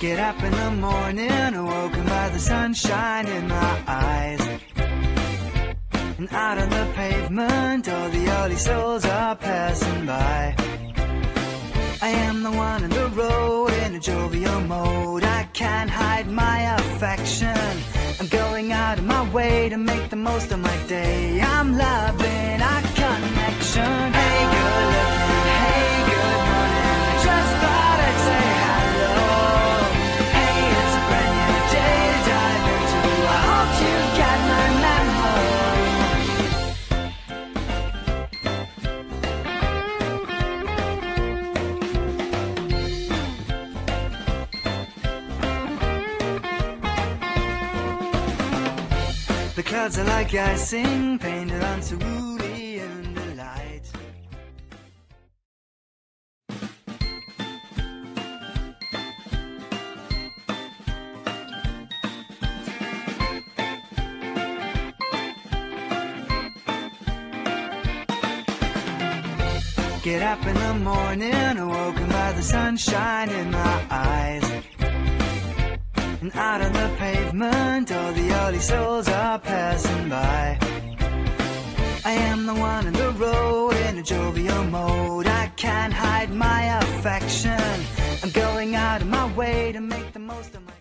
Get up in the morning, awoken by the sunshine in my eyes. And out on the pavement, all the early souls are passing by. I am the one in the road in a jovial mode. I can't hide my affection. I'm going out of my way to make the most of my day. I'm loving The clouds are like icing, painted on cerulean. Get up in the morning, awoken by the sunshine in my eyes. Out on the pavement, all the early souls are passing by. I am the one in the road in a jovial mode. I can't hide my affection. I'm going out of my way to make the most of my.